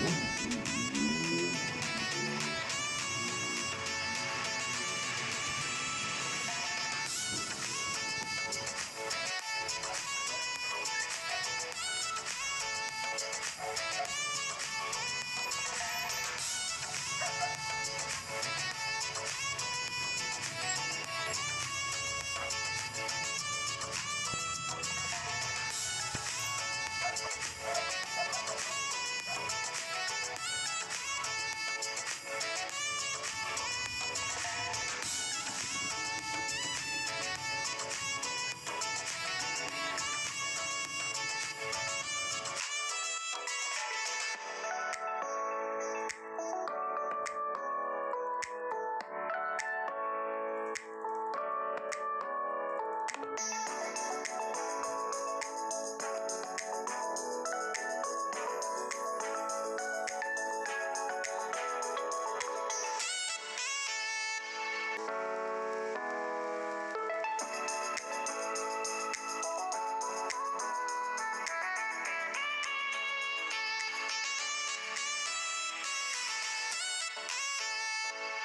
Yeah.